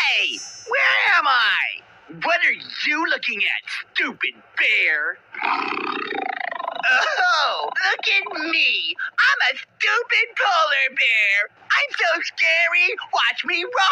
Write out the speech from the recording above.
Hey! Where am I? What are you looking at, stupid bear? Oh, look at me! I'm a stupid polar bear! I'm so scary! Watch me roar!